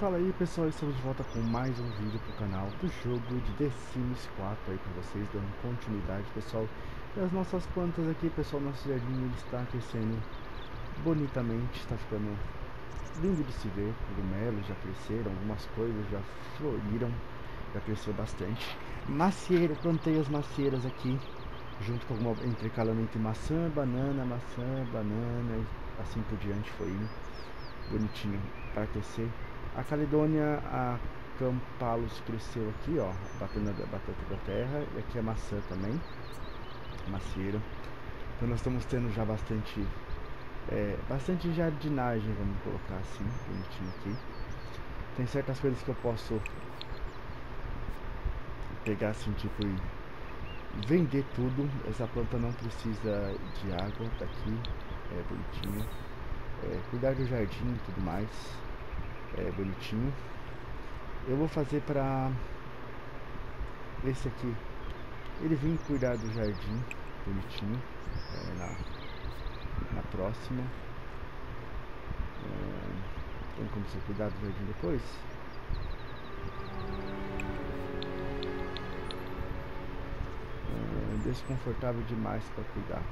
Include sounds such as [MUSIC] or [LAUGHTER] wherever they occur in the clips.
Fala aí pessoal, estamos de volta com mais um vídeo pro canal do jogo de The Sims 4 aí pra vocês, dando continuidade pessoal E as nossas plantas aqui pessoal, nosso jardim está crescendo bonitamente, está ficando lindo de se ver Cogumelos já cresceram, algumas coisas já floriram, já cresceu bastante. Macieira, plantei as macieiras aqui Junto com alguma, intercalando entre maçã, banana, maçã, banana e assim por diante foi indo Bonitinho para crescer a Caledônia, a Campalus cresceu aqui, ó, batendo batata da terra, e aqui a maçã também, macieira. Então nós estamos tendo já bastante, é, bastante jardinagem, vamos colocar assim, bonitinho aqui. Tem certas coisas que eu posso pegar assim, tipo, e vender tudo. Essa planta não precisa de água, tá aqui, é bonitinho. É, cuidar do jardim e tudo mais é, bonitinho. Eu vou fazer pra esse aqui. Ele vem cuidar do jardim, bonitinho, é, na, na próxima. É, tem como você cuidar do jardim depois? É, desconfortável demais para cuidar.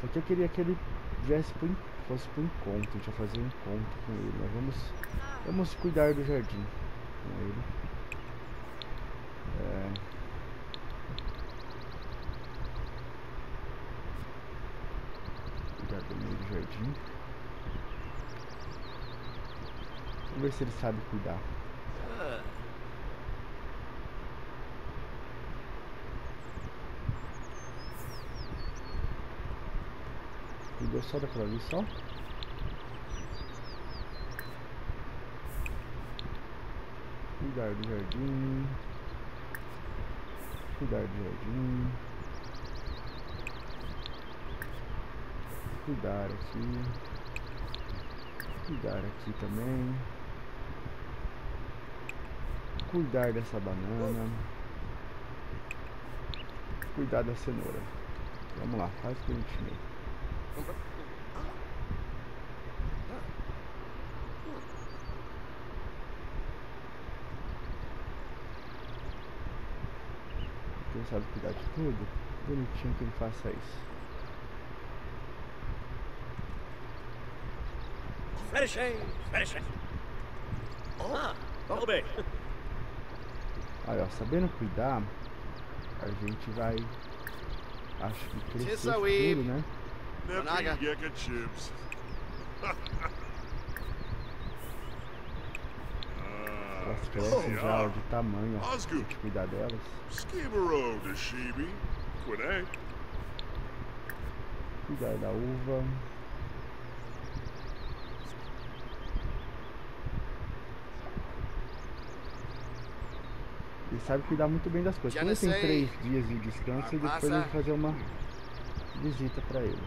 Só que eu queria que ele viesse pro fosse pro encontro, a gente vai fazer um encontro com ele. Nós vamos, vamos cuidar do jardim com ele. É... Cuidar do meio do jardim. Vamos ver se ele sabe cuidar. Cuidou só daquela ali só? Cuidar do jardim. Cuidar do jardim. Cuidar aqui. Cuidar aqui também. Cuidar dessa banana. Cuidar da cenoura. Vamos lá, faz bonitinho. Quem sabe cuidar de tudo, bonitinho que ele faça isso. Finishing! Finishing! Ah, tudo bem. Aí, ó, sabendo cuidar, a gente vai Acho que cresceu tudo, né? Naga. [LAUGHS] crescem já de tamanho, ó. Tem que cuidar delas. Cuidar da uva. Ele sabe cuidar muito bem das coisas. Quando ele tem três dias de descanso, depois eu vou fazer uma visita para ele.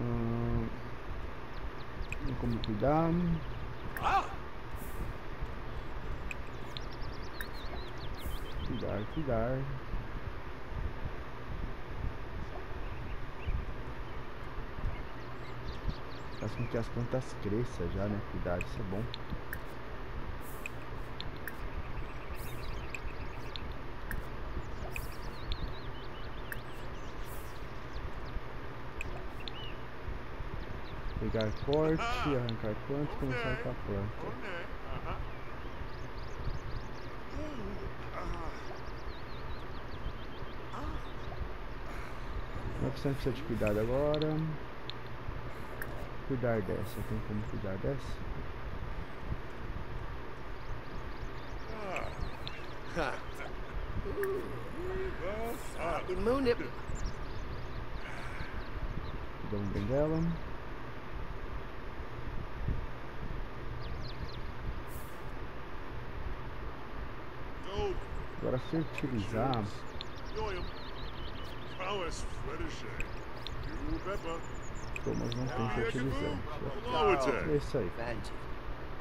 Hum, como cuidar? Cuidar, cuidar. Faz com que as plantas cresçam já, né? Cuidar, isso é bom. Pegar corte, arrancar planta e começar com a planta. Uma opção precisa de cuidado agora. Cuidar dessa, tem como cuidar dessa? Cuidamos bem dela. Agora fertilizar. Thomas não tem fertilizante. É isso aí.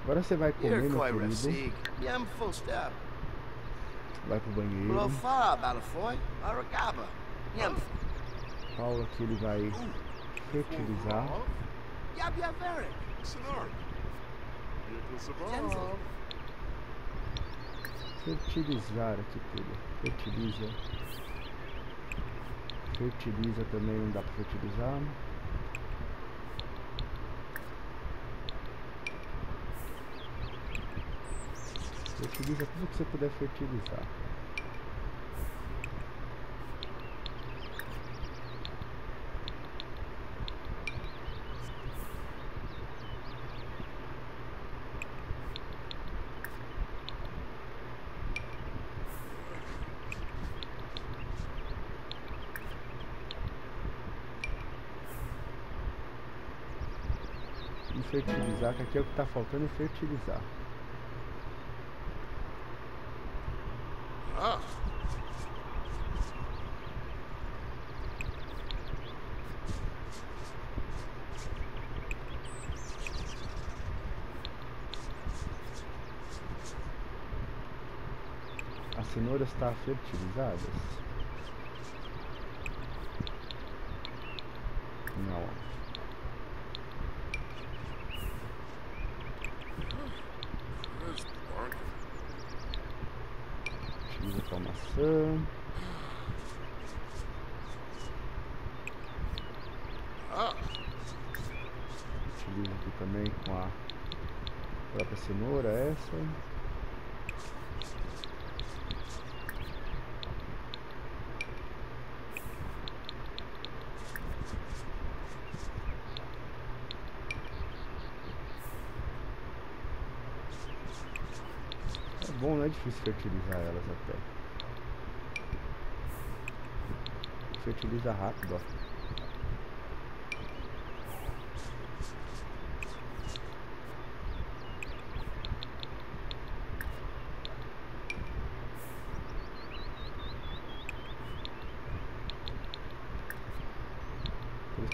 Agora você vai comer, meu quite querido. Vai pro banheiro. Paulo aqui ele vai fertilizar. Fertilizar aqui tudo. Fertiliza. Fertiliza também, não dá pra fertilizar. Fertiliza tudo que você puder fertilizar. Fertilizar, que aqui é o que tá faltando é fertilizar. Ah. As cenouras estão fertilizadas? Não. That's barking. Utiliza com a maçã. Ah. Utiliza aqui também com a própria cenoura, essa. É bom, não é difícil fertilizar elas até. Fertiliza rápido, ó.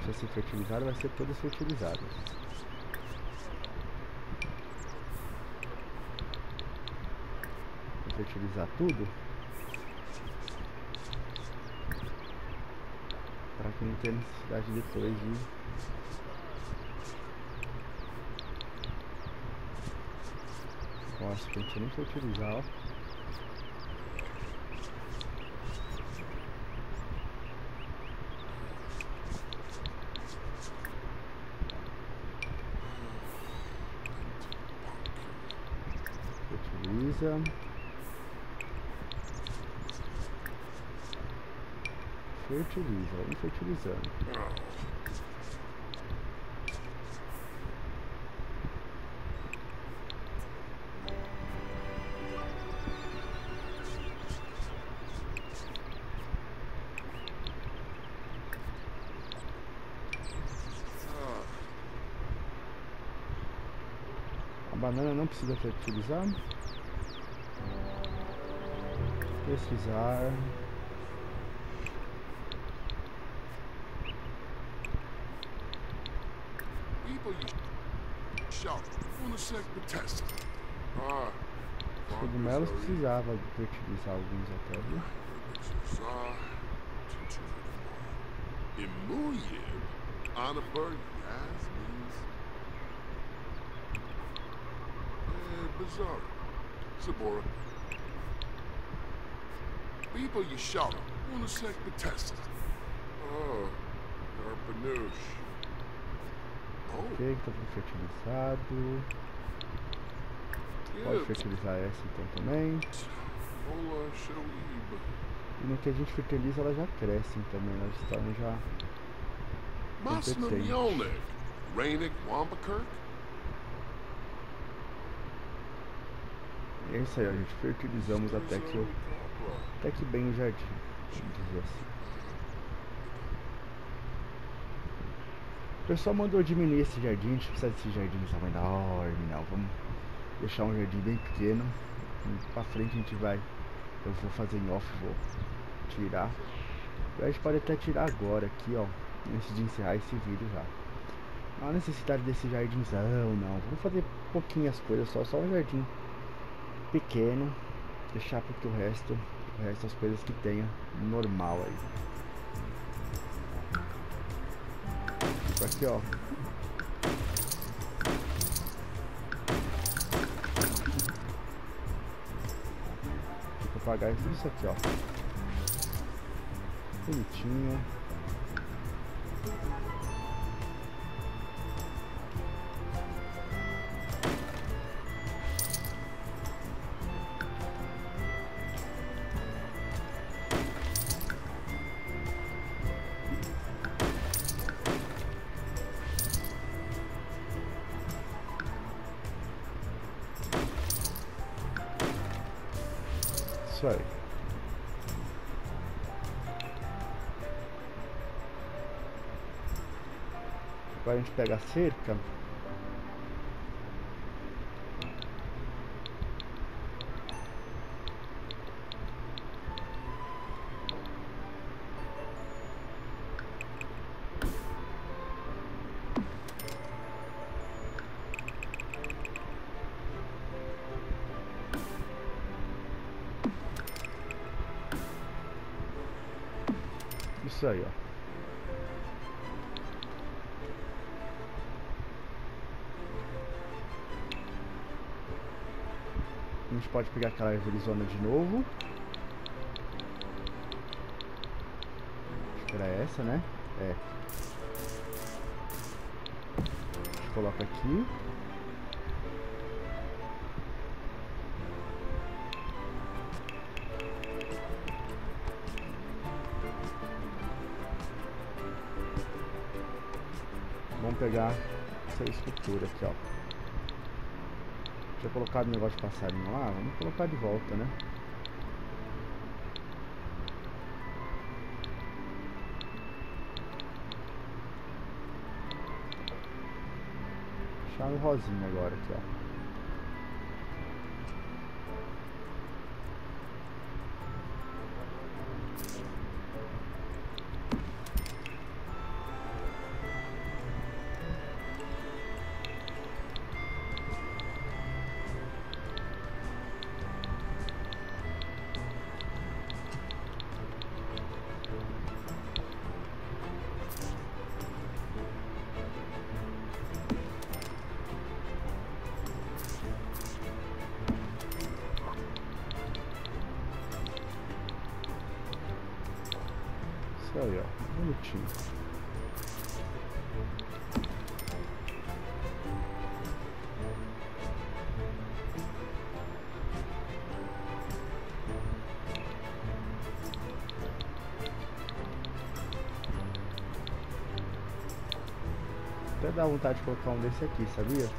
Que ser vai ser todas fertilizadas. Vou fertilizar tudo. Para que não tenha necessidade depois de Nossa, gente nem fertilizar, ó. Fertiliza. Fertiliza, vamos fertilizando. A banana não precisa fertilizar. pesquisar Os cogumelos precisava utilizar alguns até, viu? Emuyib on a bird Yasmin's uh, Bizarre Sabora People you shout. Wanna sec the test. Oh, Arpanouche. Oh, Ok, tá tudo fertilizado. Pode fertilizar essa então também. E no que a gente fertiliza elas já crescem também, elas se tornam já Masna Competente. Mjolnir. Rainick Wampakirk. É isso aí, a gente fertilizamos até que, o- até que bem o jardim. vamos dizer assim. O pessoal mandou diminuir esse jardim, a gente precisa desse jardim de tamanho enorme, não. Vamos deixar um jardim bem pequeno. E pra frente a gente vai. Eu vou fazer em off, vou tirar. A gente pode até tirar agora aqui, ó. Antes de encerrar esse vídeo já. Não há necessidade desse jardinzão, não. Vamos fazer pouquinhas coisas só, só um jardim pequeno. Deixar porque o resto, o resto as coisas que tenha normal aí. Aqui, ó. Vou pagar tudo isso aqui, ó. Bonitinho. Isso aí. Agora a gente pega a cerca. A gente pode pegar aquela árvore de novo. Acho que era essa, né? É. A gente coloca aqui. Vamos pegar essa escultura aqui, ó. Tinha colocado o negócio de passarinho lá, vamos colocar de volta, né? Chave rosinha agora aqui, ó. Aí, ó. Bonitinho. Até dá vontade de colocar um desse aqui, sabia?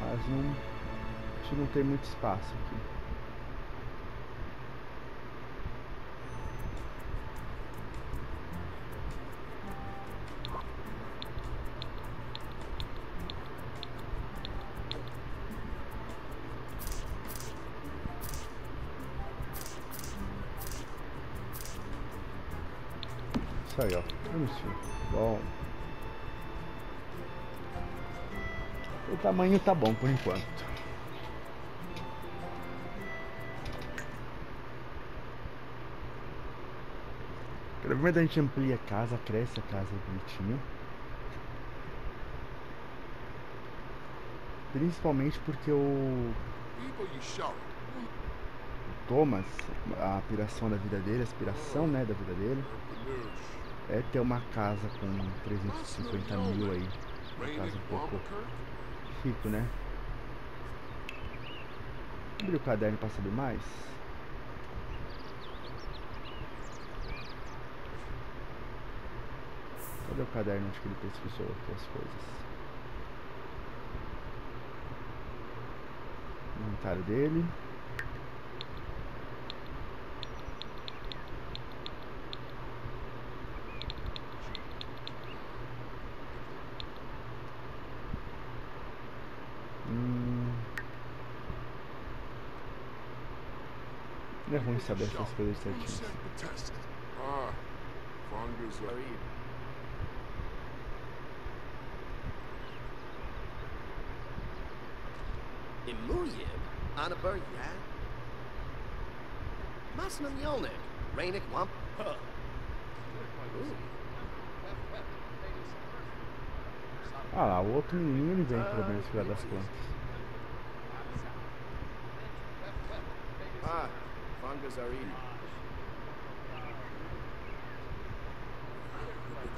Mas não, a gente não tem muito espaço aqui. Isso aí, ó. Bom. O tamanho tá bom por enquanto. Cada vez a gente amplia a casa, cresce a casa bonitinho. Principalmente porque o shout. Thomas, a aspiração da vida dele, a aspiração né, da vida dele. É ter uma casa com 350 mil aí. Uma casa um pouco chique, né? Abrir o caderno para saber mais. Cadê o caderno onde que ele pesquisou aqui as coisas? Inventário dele. é ruim saber essas coisas certinhas. Ah, Imuyib, Anaber Yad, Masman Yolnik, Rainik Wamp. Ah lá, o outro menino ele vem pelo menos cuidar das plantas. A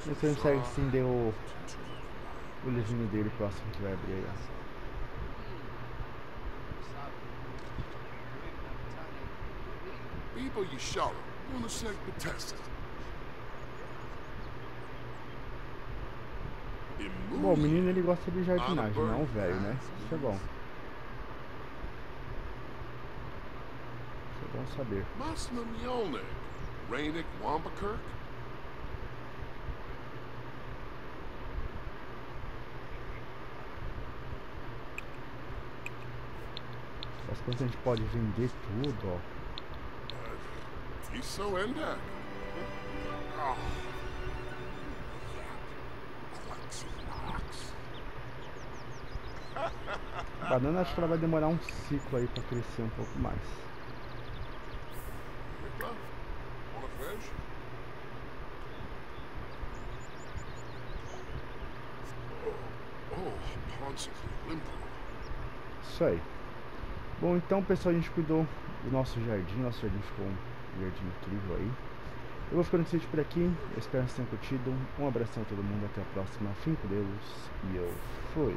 gente consegue acender o, o livrinho dele próximo que vai abrir aí. ó. Bibo Yashara, Unasek Bethesda. Bom, o menino ele gosta de jardinagem, não o velho, né? Isso é bom. Isso é bom saber. Masnam Yolnik, Rainik Wampakirk. As plantas a gente pode vender tudo, ó. Tiso Endak. Oh. Banana acho que ela vai demorar um ciclo aí pra crescer um pouco mais. Isso aí. Bom, então pessoal, a gente cuidou do nosso jardim. Nosso jardim ficou um jardim incrível aí. Eu vou ficando esse por aqui. Espero que vocês tenham curtido. Um abração a todo mundo. Até a próxima. Fiquem com Deus. E eu fui.